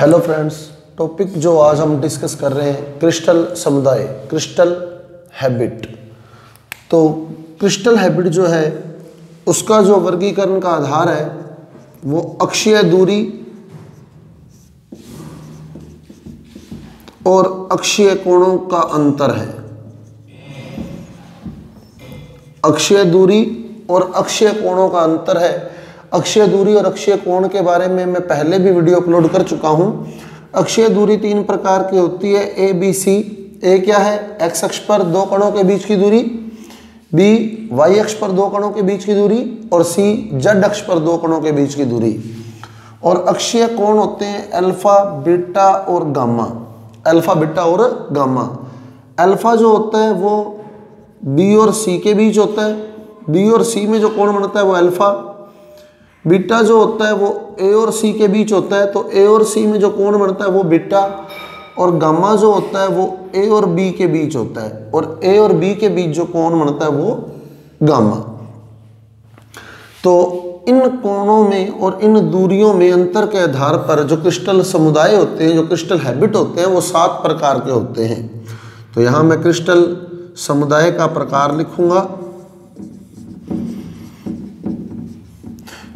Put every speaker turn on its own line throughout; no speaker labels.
Hello friends topic जो आज हम डिस्कस कर रहे हैं क्रिस्टल समुदाय क्रिस्टल हैबिट तो क्रिस्टल हैबिट जो है, उसका जो वर्गीकरण का आधार है, वो अक्षीय दूरी और अक्षीय कोणों का अंतर है। अक्षीय दूरी और अक्षीय कोणों का अंतर है अक्षीय दूरी और अक्षय कोण के बारे में मैं पहले भी वीडियो अपलोड कर चुका हूँ। अक्षय दूरी तीन प्रकार की होती है ए बी सी ए क्या है? एक्स अक्ष पर दो कणों के बीच की दूरी। बी वाई अक्ष पर दो कणों के बीच की दूरी और सी जेड अक्ष पर दो कणों के बीच की दूरी। और अक्षय कोण होते हैं अल्फ़ा, बीटा और गामा। अल्फ़ा, बीटा और गामा। अल्फ़ा जो होता है वो बी और सी के बीच होता है। बी और सी में जो कोण बनता है वो अल्फ़ा बीटा जो होता है वो ए और सी के बीच होता है तो ए और सी में जो कोण बनता है वो बीटा, और गामा जो होता है वो ए और बी के बीच होता है, और ए और बी के बीच जो कोण बनता है वो गामा। तो इन कोणों में और इन दूरियों में अंतर के आधार पर जो क्रिस्टल समुदाय होते हैं, जो क्रिस्टल हैबिट होते हैं, वो सात प्रकार के होते हैं। तो यहाँ मैं क्रिस्टल समुदाय का प्रकार लिखूँगा।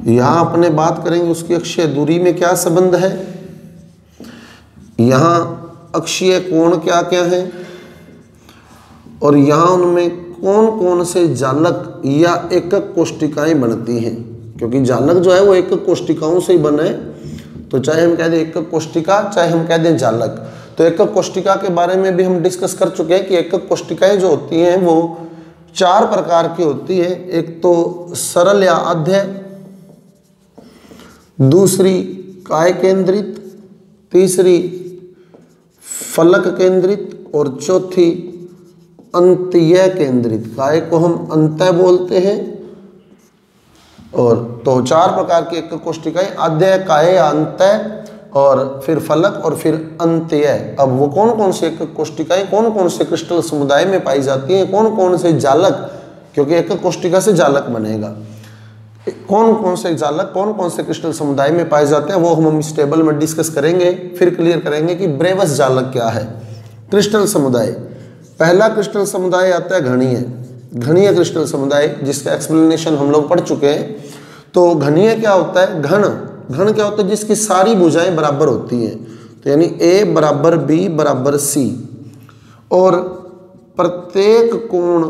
यहाँ अपने बात करेंगे, उसकी अक्षीय दूरी में क्या संबंध है? यहाँ अक्षीय कोण क्या क्या है? और यहाँ उनमें कौन कौन से जालक या एकक कोष्टिकाएँ बनती हैं? क्योंकि जालक जो है, वो एकक कोष्टिकाओं से ही बने तो चाहे हम कह दें एकक कोष्टिका चाहे हम कह दें जालक। तो एकक कोष्टिका के बारे में भी हम डिस्कस कर चुके हैं कि एकक कोष्टिकाएँ जो होती हैं, वो चार प्रकार की होती है। एक तो सरल या आध्य दूसरी काय केंद्रित, तीसरी फलक केंद्रित और चौथी अंत्य केंद्रित। काय को हम अंत बोलते हैं? और तो चार प्रकार की एक कोष्टिकाएँ आद्य काय अंत और फिर फलक और फिर अंत्य अब वो कौन कौन से एक कोष्टिकाएँ कौन कौन से क्रिस्टल समुदाय में पाई जाती हैं कौन कौन से जालक? क्योंकि एक कोष्टिका से जालक बनेगा। कौन कौन से जालक कौन कौन से क्रिस्टल समुदाय में पाए जाते हैं, वो हम इस टेबल में डिस्कस करेंगे, फिर क्लियर करेंगे कि ब्रेवस जालक क्या है। क्रिस्टल समुदाय। पहला क्रिस्टल समुदाय आता है घनीय। घनीय क्रिस्टल समुदाय, जिसका एक्सप्लेनेशन हम लोग पढ़ चुके हैं। तो घनीय क्या होता है? घन। घन क्या होता है? जिसकी सारी भुजाएँ बराबर होती हैं। तो यानी ए बराबर बी बराबर सी। और प्रत्येक कोण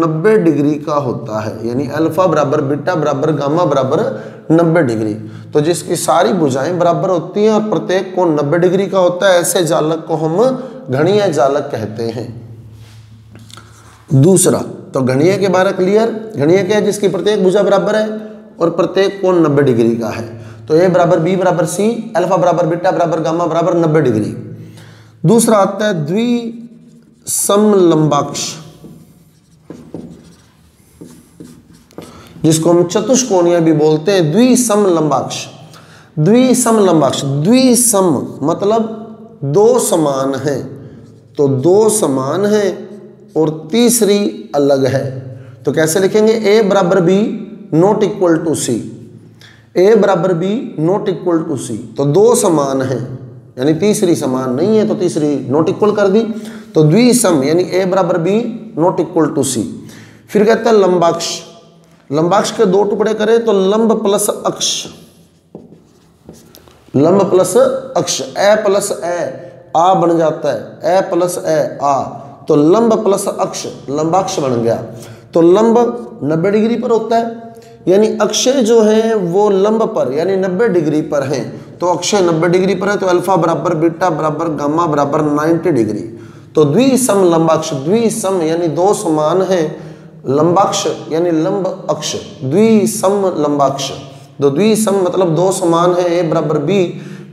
90 डिग्री का होता है, यानी अल्फ़ा बराबर, बीटा बराबर, गामा बराबर 90 डिग्री। तो जिसकी सारी भुजाएँ बराबर होती हैं और प्रत्येक कोण 90 डिग्री का होता है, ऐसे जालक को हम घनीय जालक कहते हैं। दूसरा तो घनीय के बारे क्लियर घनीय क्या है? जिसकी प्रत्येक भुजा बराबर है और प्रत्येक कोण 90 डिग्री का है। तो ए बराबर बी बराबर सी अल्फ़ा बराबर, बीटा बराबर, गामा बराबर 90 डिग्री। दूसरा आता है द्वि समलंबाक्ष, जिसको हम चतुष्कोणीय भी बोलते हैं द्विसम लंबाक्ष द्विसम लंबाक्ष द्विसम मतलब दो समान है। तो दो समान है और तीसरी अलग है। तो कैसे लिखेंगे? ए बराबर B not equal to C A बराबर B not equal to C तो दो समान है, यानी तीसरी समान नहीं है तो तीसरी नॉट इक्वल कर दी। तो द्विसम यानी ए बराबर B not equal to C फिर कहते हैं लंबाक्ष। लंबाक्ष के दो टुकड़े करें तो लंब प्लस अक्ष। लंब प्लस अक्ष। ए प्लस ए, आ बन जाता है। ए प्लस ए, आ। तो लंब प्लस अक्ष, लंबाक्ष बन गया। तो लंब 90 डिग्री पर होता है। यानी अक्षय जो है, वो लंब पर, यानी 90 डिग्री पर हैं। तो अक्षय 90 डिग्री पर है तो अल्फ़ा बराबर, बीटा बराबर, गामा बराबर 90 डिग्री। तो द्विसम लंबाक्ष, द्विसम यानी दो समान है। लंबाक्ष यानी लंब अक्ष, द्विसम लंबाक्ष। तो द्विसम मतलब दो समान है, ए बराबर B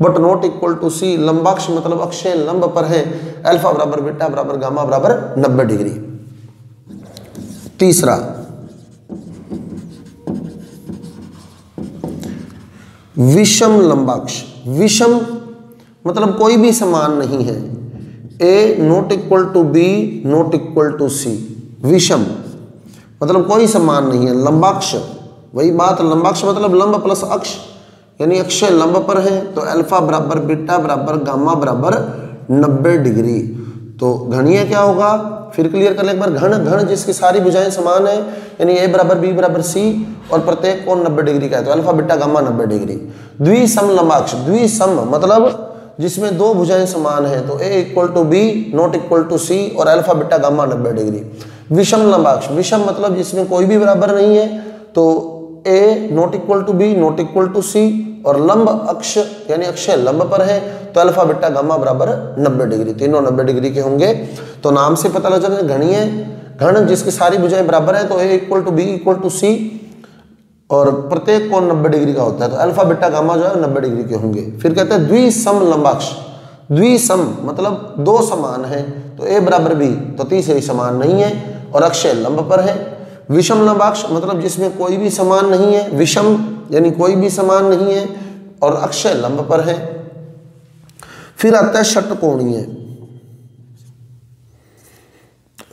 but not equal to C लंबाक्ष मतलब अक्ष लंब पर है। अल्फ़ा बराबर बीटा बराबर गामा बराबर 90 डिग्री। तीसरा, विषम लंबाक्ष। विषम मतलब कोई भी समान नहीं है। A not equal to B not equal to C विषम। मतलब कोई समान नहीं है, लंबाक्ष। वही बात, लंबाक्ष मतलब लंब प्लस अक्ष। यानी अक्षय लंब पर है तो अल्फ़ा बराबर बीटा बराबर गामा बराबर 90 डिग्री। तो घनीय क्या होगा? फिर क्लियर कर ले एक बार, घन घन जिसकी सारी भुजाएँ समान है, यानी ए बराबर बी बराबर सी और प्रत्येक कोण 90 डिग्री का है। तो अल्फ़ा बीटा गामा 90 डिग्री। द्विसम लंबाक्ष, द्विसम मतलब जिसमें दो भुजाएँ समान है तो A equal to B not equal to C और अल्फ़ा बीटा गामा 90 डिग्री विषम लंबाक्ष, विषम मतलब जिसमें कोई भी बराबर नहीं है तो A not equal to B not equal to C और लंब अक्ष, यानी अक्षय लंब पर है तो अल्फ़ा बीटा गामा बराबर 90 डिग्री तीनों 90 डिग्री के होंगे। तो नाम से पता लग जाएगा घनीय घन जिसकी सारी भुजाएँ बराबर है तो A equal to B equal to C और प्रत्येक कोण 90 डिग्री का होता है तो अल्फ़ा, बीटा, गामा जो है 90 डिग्री के होंगे। फिर कहते हैं द्विसम लंबाक्ष। द्विसम मतलब दो समान है तो ए बराबर बी तो तीसरी समान नहीं है और अक्षय लंब पर है। विषम लंबाक्ष मतलब जिसमें कोई भी समान नहीं है, विषम यानी कोई भी समान नहीं है और अक्षय लंब पर है। फिर आता है षटकोणीय।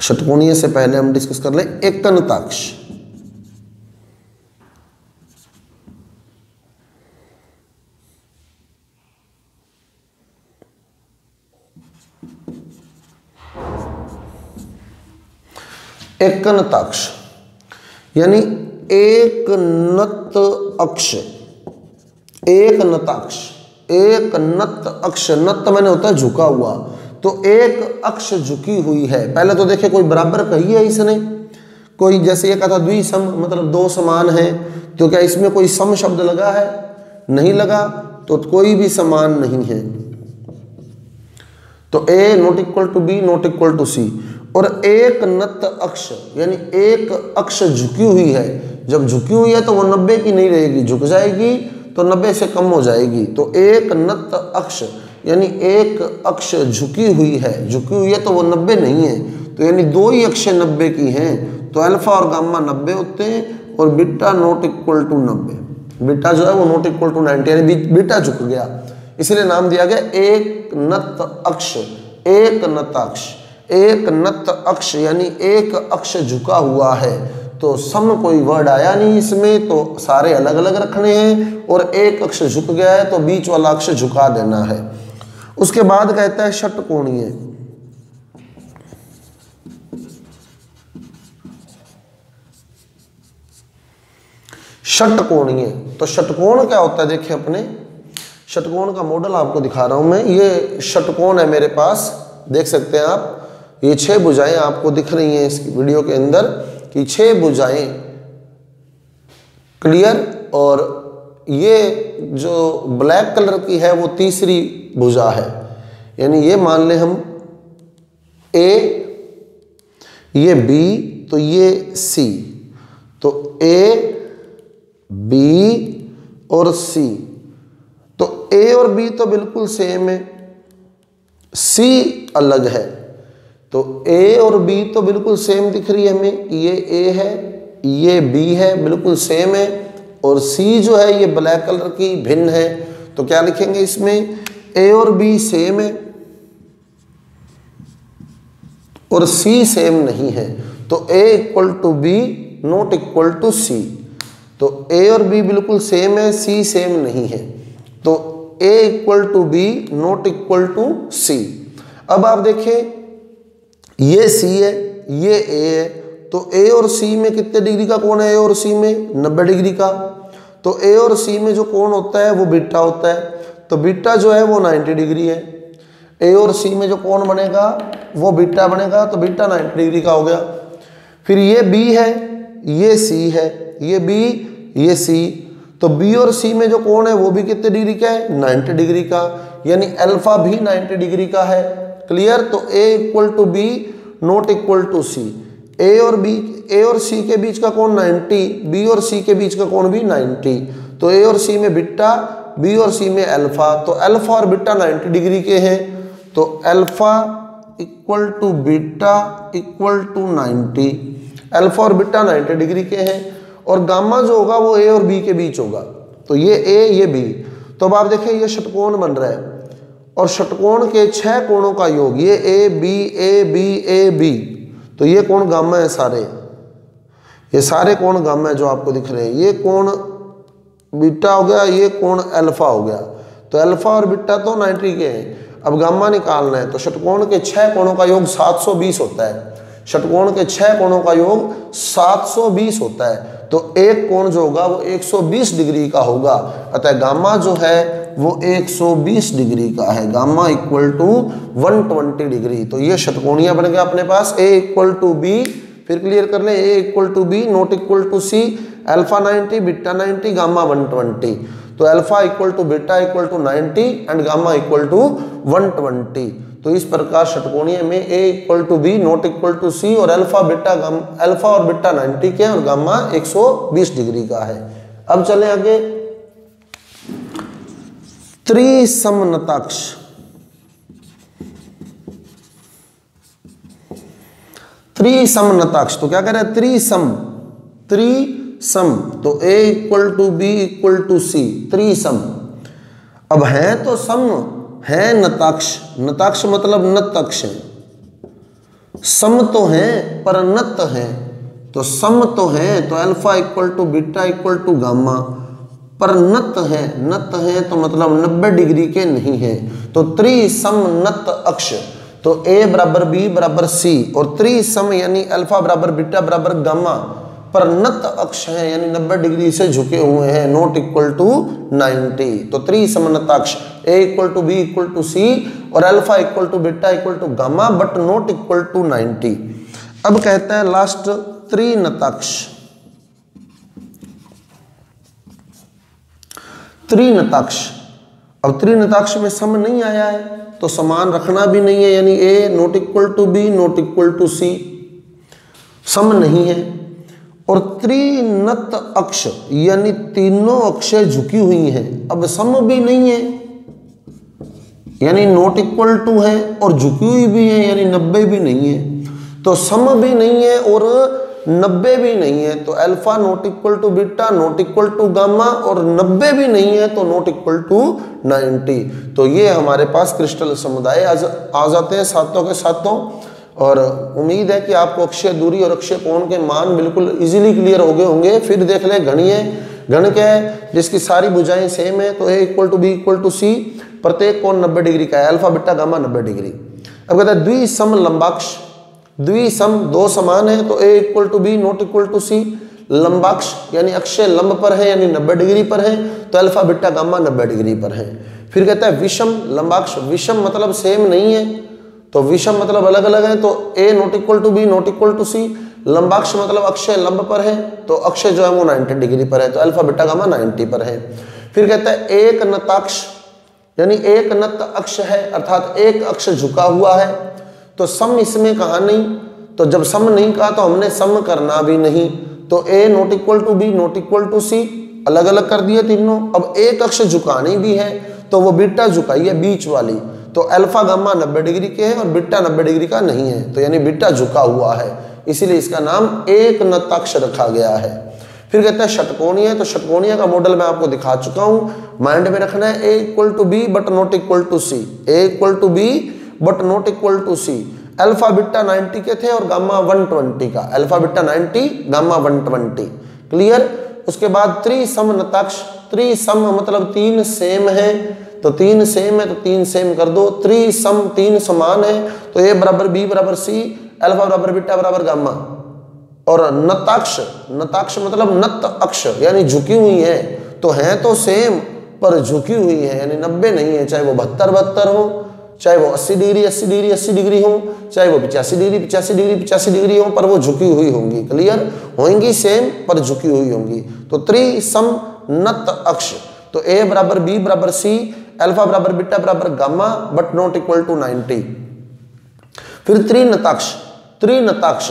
षटकोणीय से पहले हम डिस्कस कर लें एकनताक्ष एकनताक्ष, यानी एक नत अक्ष। एक नताक्ष एक नत अक्ष। नत मैंने होता है झुका हुआ। तो एक अक्ष झुकी हुई है। पहले तो देखे कोई बराबर कही है इसने? कोई जैसे ये कहा था द्विसम मतलब दो समान है तो क्या इसमें कोई सम शब्द लगा है? नहीं लगा तो कोई भी समान नहीं है। तो A not equal to B, not equal to C. और एक नत अक्ष, यानी एक अक्ष झुकी हुई है। जब झुकी हुई है तो वो नब्बे की नहीं रहेगी, झुक जाएगी तो नब्बे से कम हो जाएगी। तो एक नत अक्ष, यानी एक अक्ष झुकी हुई है। झुकी हुई है तो वो नब्बे नहीं है। तो यानी दो ही अक्ष नब्बे की हैं। तो अल्फ़ा और गामा नब्बे होते हैं और बिट्टा नोट इक्वल टू नब्बे। बिट्टा जो है वो नोट इक्वल टू नाइनटी, यानी बीटा झुक गया। इसलिए नाम दिया गया एक नत अक्ष, एक नताक्ष। एक नत अक्ष यानी एक अक्ष झुका हुआ है तो सम कोई वर्ड आया नहीं इसमें तो सारे अलग अलग रखने हैं, और एक अक्ष झुक गया है तो बीच वाला अक्ष झुका देना है। उसके बाद कहता है षटकोणीय षटकोणीय तो षटकोण क्या होता है, देखिए अपने। षटकोण का मॉडल आपको दिखा रहा हूँ मैं। ये षटकोण है मेरे पास, देख सकते हैं आप। ये छह बुझाएँ आपको दिख रही हैं इस वीडियो के अंदर कि छह बुझाएँ क्लियर और ये जो ब्लैक कलर की है वो तीसरी भुजा है। यानी ये मान लें हम ए ये बी तो ये सी तो ए बी और सी तो ए और बी तो बिल्कुल सेम है। सी अलग है। तो ए और बी तो बिल्कुल सेम दिख रही है हमें ये ए है, ये बी है, बिल्कुल सेम है, और सी जो है ये ब्लैक कलर की भिन्न है। तो क्या लिखेंगे इसमें? ए और बी सेम है, और सी सेम नहीं है। तो A equal to B not equal to C A ए और बी बिल्कुल सेम है सी सेम नहीं है। तो A equal to B not equal to C अब आप देखें ये सी है, ये ए है तो ए और सी में कितने डिग्री का कोण है? ए और सी में 90 डिग्री का। तो ए और सी में जो कोण होता है, वो बीटा होता है। तो बीटा जो है, वो 90 डिग्री है। ए और सी में जो कोण बनेगा, वो बीटा बनेगा तो बीटा 90 डिग्री का हो गया। फिर ये बी है, ये सी है, ये बी ये सी तो बी और सी में जो कोण है, वो भी कितने डिग्री का है? 90 डिग्री का। यानी अल्फ़ा भी 90 डिग्री का है। क्लियर तो A equal to B not equal to C A और बी ए और सी के बीच का कौन 90 बी और सी के बीच का कौन भी 90 तो ए और सी में बिट्टा बी और सी में अल्फ़ा तो अल्फ़ा और बिट्टा 90 डिग्री के हैं. तो alpha equal to beta equal to 90 alpha और बिट्टा 90 डिग्री के हैं. और गामा जो होगा वो ए और बी के बीच होगा. तो ये ए ये बी तो अब आप देखें ये षटकोण बन रहा है? और षटकोण के छह कोणों का योग, ये A B A B A B तो ये कोण गामा है सारे। ये सारे कोण गामा है जो आपको दिख रहे हैं। ये कोण बीटा हो गया, ये कोण अल्फ़ा हो गया। तो अल्फ़ा और बीटा तो 90 के हैं। अब गामा निकालना है तो षटकोण के छह कोणों का योग 720 होता है। षटकोण के छह कोणों का योग 720 होता है। तो एक कोण जो होगा, वो 120 डिग्री का होगा। अतः गामा जो है वो 120 डिग्री का है, गामा इक्वल टू 120 डिग्री। तो ये षटकोणिया बन गया अपने पास ए इक्वल टू बी फिर क्लियर कर ले A equal to B not equal to C alpha 90 beta 90 gamma 120 तो alpha equal to beta equal to 90 and gamma equal to 120 तो इस प्रकार षटकोणीय में A equal to B not equal to C और अल्फ़ा बीटा अल्फ़ा और beta 90 के और गामा 120 डिग्री का है। अब चले आगे। त्रिसमनताक्ष त्रिसमनताक्ष तो क्या कह रहे हैं? त्रिसम। त्रिसम तो A equal to B equal to C त्रिसम। अब है तो सम, है नताक्ष। नताक्ष मतलब नतक्ष सम तो है, पर नत है। तो सम तो है तो alpha equal to beta equal to gamma पर नत है नत है तो मतलब 90 डिग्री के नहीं है। तो त्रिसम नत अक्ष तो ए बराबर बी बराबर सी, और त्रिसम यानी अल्फ़ा बराबर बीटा बराबर गामा, पर नत अक्ष है, यानी 90 डिग्री से झुके हुए हैं नोट इक्वल टू 90 तो त्रिसमनताक्ष A equal to B equal to C और alpha equal to beta equal to gamma but not equal to 90 अब कहते हैं लास्ट त्रिनताक्ष त्रिनताक्ष। अब त्रिनताक्ष में सम नहीं आया है तो समान रखना भी नहीं है, यानी A not equal to B not equal to C सम नहीं है। और त्रिनत अक्ष यानी तीनों अक्षय झुकी हुई हैं। अब सम भी नहीं है, यानी नोट इक्वल टू है, और झुकी हुई भी है, यानी नब्बे भी नहीं है। तो सम भी नहीं है, और नब्बे भी नहीं है तो alpha not equal to beta not equal to gamma और नब्बे भी नहीं है तो नोट इक्वल टू नाइन्टी तो ये हमारे पास क्रिस्टल समुदाय आ, आ जाते हैं सातों के सातों और उम्मीद है कि आपको अक्षय दूरी और अक्षय कोण के मान बिल्कुल इजीली क्लियर हो गए होंगे। फिर देख लें गणीय गण क्या है? जिसकी सारी बुझाएँ सेम है तो A equal to B equal to C प्रत्येक कोण 90 डिग्री का है। Alpha beta gamma 90 degree. अब कहता है द्विसम लंबाक्ष द्विसम दो समान है तो A equal to B not equal to C लंबाक्ष, यानी अक्षय लंब पर है, यानी 90 डिग्री पर है तो अल्फ़ा बीटा गामा 90 डिग्री पर है। फिर कहता है विषम, लंबाक्ष, विषम मतलब सेम नहीं है तो विषम मतलब अलग अलग है तो A not equal to B not equal to C लंबाक्ष मतलब अक्षय लंब पर है तो अक्षय जो है वो 90 डिग्री पर है तो अल्फ़ा बीटा गामा 90 पर है। फिर कहता है एक नताक्ष यानी एक नत अक्ष है, अर्थात एक अक्ष झुका हुआ है तो सम इसमें कहा नहीं तो जब सम नहीं कहा तो हमने सम करना भी नहीं। तो A not equal to B not equal to C अलग अलग कर दिए तीनों। अब एक अक्ष झुकानी भी है तो वो बीटा झुकाई है बीच वाली। तो अल्फ़ा गामा 90 डिग्री के है और बीटा 90 डिग्री का नहीं है तो यानी बीटा झुका हुआ है। इसीलिए इसका नाम एक नताक्ष रखा गया है। फिर कहते हैं षटकोणीय तो षटकोणीय का मॉडल मैं आपको दिखा चुका हूँ। माइंड में रखना है A equal to B but not equal to C A equal to B but not equal to C alpha beta 90 के थे और गामा 120 का। अल्फ़ा बिट्टा 90 गामा 120 क्लियर उसके बाद त्रिसम नताक्ष त्रिसम मतलब तीन सेम है। तो तीन सेम है तो तीन सेम कर दो। त्रिसम तीन समान है। तो ए बराबर बी बराबर सी अल्फ़ा बराबर बिट्टा बराबर गामा और नताक्ष नताक्ष मतलब नत अक्ष, यानी झुकी हुई है। तो है तो सेम पर झुकी हुई है, यानी नब्बे नहीं है, चाहे वो बहत्तर बहत्तर हो। चाहे वो 80 डिग्री 80 डिग्री 80 डिग्री हो, चाहे वो पिचासी डिग्री पिचासी डिग्री पिचासी डिग्री हो, पर वो झुकी हुई होंगी। क्लियर होंगी सेम पर झुकी हुई होंगी। तो त्रिसम नत अक्ष। तो ए बराबर बी बराबर सी एल्फा बराबर बीटा बराबर gamma but not equal to 90 फिर त्रिनताक्ष त्रिनताक्ष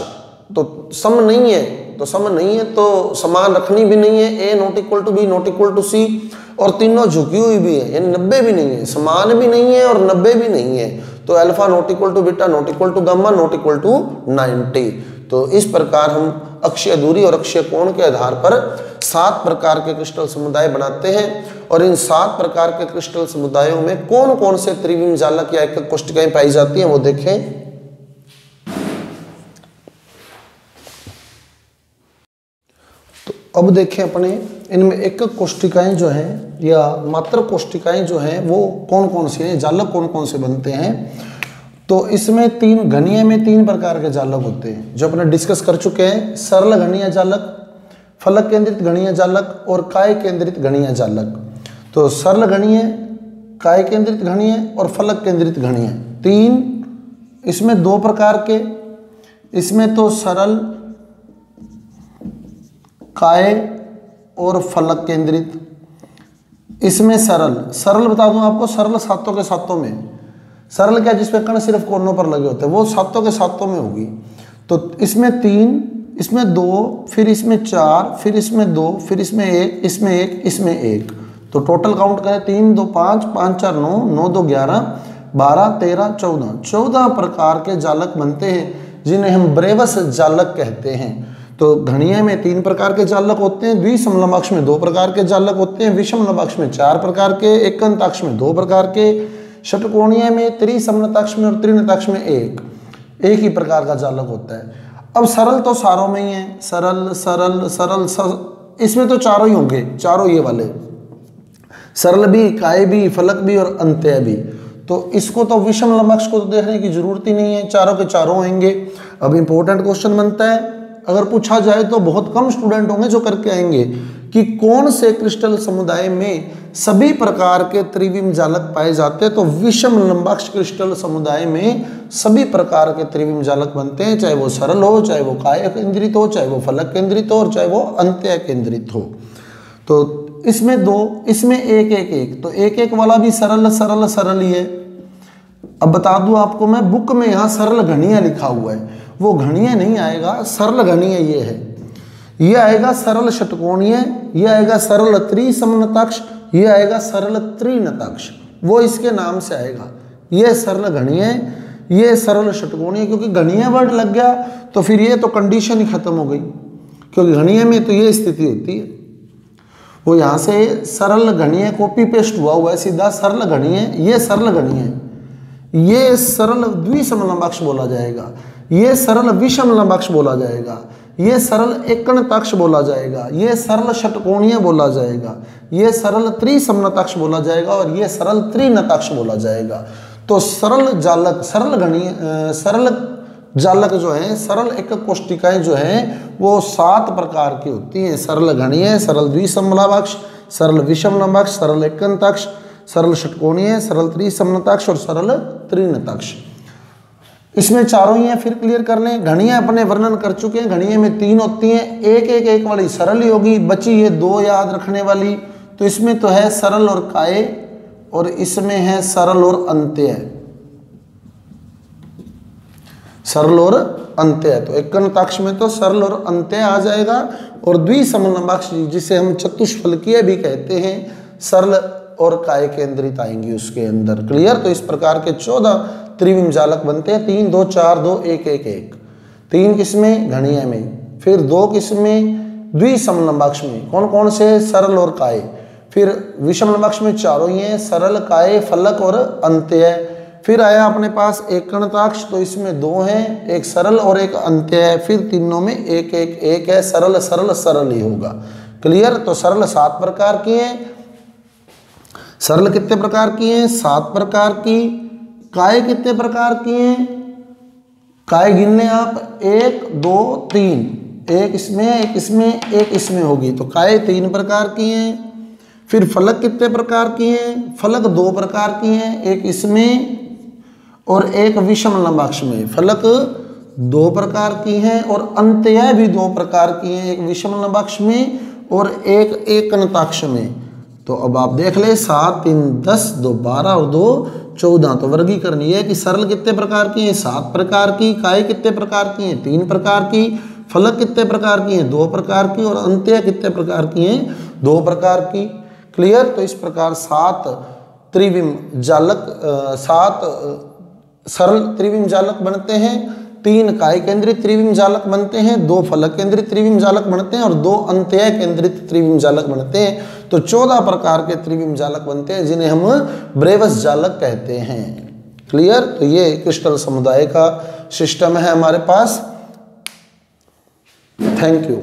तो सम नहीं है। तो सम नहीं है तो समान रखनी भी नहीं है A not equal to B not equal to C और तीनों झुकी हुई भी है, यानी नब्बे भी नहीं है, समान भी नहीं है और नब्बे भी नहीं है। तो alpha not equal to beta not equal to gamma not equal to ninety तो इस प्रकार हम अक्षय दूरी और अक्षय कोण के आधार पर सात प्रकार के क्रिस्टल समुदाय बनाते हैं, और इन सात प्रकार के क्रिस्टल समुदायों में कौन कौन से त्रिविम जालक या एक कोष्टिकाएँ पाई जाती हैं वो देखें। अब देखें अपने, इनमें एक कोष्टिकाएँ जो हैं, या मात्र कोष्टिकाएँ जो हैं, वो कौन कौन सी हैं? जालक कौन कौन से बनते हैं? तो इसमें तीन घनीय में तीन प्रकार के जालक होते हैं, जो अपने डिस्कस कर चुके हैं। सरल घनीय जालक, फलक केंद्रित घनीय जालक और काय केंद्रित घनीय जालक। तो सरल घनीय, काय केंद्रित घनीय और फलक केंद्रित घनीय। तीन, इसमें दो प्रकार के, इसमें तो सरल काय और फलक केंद्रित। इसमें सरल। सरल बता दूँ आपको, सरल सातों के सातों में। सरल क्या, जिसमें कण सिर्फ़ कोनों पर लगे होते हैं, वो सातों के सातों में होगी। तो इसमें तीन, इसमें दो, फिर इसमें चार, फिर इसमें दो, फिर इसमें एक इसमें एक इसमें एक। तो टोटल काउंट करें, तीन, दो, पाँच पाँच, चार, नौ नौ, दो, ग्यारह, बारह, तेरह, चौदह। चौदह प्रकार के जालक बनते हैं, जिन्हें हम ब्रेवस जालक कहते हैं। तो घड़िया में तीन प्रकार के जालक होते हैं द्विसम लंबाक्ष में दो प्रकार के जालक होते हैं विषम लंबाक्ष में चार प्रकार के एकंताक्ष में दो प्रकार के षटकोणीय में त्रिसमनताक्ष में और त्रिनताक्ष में एक। एक ही प्रकार का जालक होता है। अब सरल तो सारों में ही है। सरल सरल सरल सर, इसमें तो चारों ही होंगे चारों ये वाले। सरल भी काय भी फलक भी और अंत्य भी। तो इसको तो विषम लंबाक्ष को तो देखने की ज़रूरत ही नहीं है। चारों के चारों होंगे। अब इंपॉर्टेंट क्वेश्चन बनता है अगर पूछा जाए तो बहुत कम स्टूडेंट होंगे जो करके आएँगे कि कौन से क्रिस्टल समुदाय में सभी प्रकार के त्रिविम जालक पाए जाते हैं? तो विषम लंबाक्ष क्रिस्टल समुदाय में सभी प्रकार के त्रिविम जालक बनते हैं, चाहे वो सरल हो, चाहे वो काय केंद्रित हो, चाहे वो फलक केंद्रित हो, और चाहे वो अंत्य केंद्रित हो। तो इसमें दो, इसमें एक एक। एक तो एक एक वाला भी सरल सरल सरल ही है। अब बता दूँ आपको, मैं बुक में यहाँ सरल घनिया लिखा हुआ है। वो घनीय नहीं आएगा सरल घनीय ये है। ये आएगा सरल षटकोणीय, ये आएगा सरल त्रिसमनताक्ष, ये आएगा सरल त्रिनताक्ष। वो इसके नाम से आएगा। ये सरल घनीय ये सरल षटकोणीय, क्योंकि घनीय वर्ड लग गया तो फिर ये तो कंडीशन ही खत्म हो गई। क्योंकि घनीय में तो ये स्थिति होती है। वो यहाँ से सरल घनीय कॉपी पेस्ट हुआ हुआ है, सीधा सरल घनीय ये सरल घनीय ये सरल द्विसमनताक्ष बोला जाएगा। ये सरल विषम लंबाक्ष बोला जाएगा। ये सरल एकण तक्ष बोला जाएगा। ये सरल षटकोणीय बोला जाएगा। ये सरल त्रिसमनताक्ष बोला जाएगा और ये सरल त्रिनताक्ष बोला जाएगा। तो सरल जालक, सरल गणीय सरल जालक जो है, सरल एक कोष्टिकाएँ जो हैं, वो सात प्रकार की होती हैं। सरल गणीय, सरल द्विसम लंबाक्ष, सरल विषम लंबाक्ष, सरल एकंताक्ष सरल षटकोणीय सरल त्रिसमनताक्ष और सरल त्रिनताक्ष। इसमें चारों ही हैं, फिर क्लियर कर लें। घड़ियाँ अपने वर्णन कर चुके हैं। घड़ियाँ में तीन होती हैं। एक एक एक वाली सरल ही होगी बची ये दो याद रखने वाली। तो इसमें तो है सरल और काय, और इसमें है सरल और अंत्य। सरल और अंत्य। तो एक ताक्ष में तो सरल और अंत्य आ जाएगा। और द्विसमलंबाक्ष जिसे हम चतुष्फलकीय भी कहते हैं, सरल और काय केंद्रित आएँगी उसके अंदर। क्लियर तो इस प्रकार के चौदह त्रिविम जालक बनते हैं। तीन, दो, चार, दो, एक एक एक। तीन किस्में घड़िया में। फिर दो किस्में द्विसमलंबाक्ष में। कौन कौन से? सरल और काय। फिर विषम लंबाक्ष में चारों ही हैं। सरल, काय, फलक और अंत्य फिर आया अपने पास एक कणताक्ष तो इसमें दो हैं। एक सरल और एक अंत्य है। फिर तीनों में एक एक एक है। सरल सरल सरल ही होगा। क्लियर तो सरल सात प्रकार की हैं। सरल कितने प्रकार की हैं? सात प्रकार की। काय कितने प्रकार की हैं? काय गिनने आप? एक, दो, तीन। एक इसमें एक इसमें एक इसमें होगी। तो काय तीन प्रकार की हैं? फिर फलक कितने प्रकार की हैं? फलक दो प्रकार की हैं। एक इसमें और एक विषम लंबाक्ष में। फलक दो प्रकार की हैं और अंत्यय भी दो प्रकार की हैं। एक विषम लंबाक्ष में और एक एक नताक्ष में। तो अब आप देख ले, सात तीन दस, दो बारह और दो, चौदह। तो वर्गीकरण ये है कि सरल कितने प्रकार की हैं? सात प्रकार की, काय कितने प्रकार की हैं? तीन प्रकार की, फलक कितने प्रकार की हैं? दो प्रकार की और अंत्य कितने प्रकार की हैं? दो प्रकार की। क्लियर तो इस प्रकार सात त्रिविम जालक सात सरल त्रिविम जालक बनते हैं। तीन काय केंद्रित त्रिविम जालक बनते हैं। दो फलक केंद्रित त्रिविम जालक बनते हैं और दो अंत्य केंद्रित त्रिविम जालक बनते हैं। तो चौदह प्रकार के त्रिविम जालक बनते हैं, जिन्हें हम ब्रेवस जालक कहते हैं। क्लियर तो ये क्रिस्टल समुदाय का सिस्टम है हमारे पास। Thank you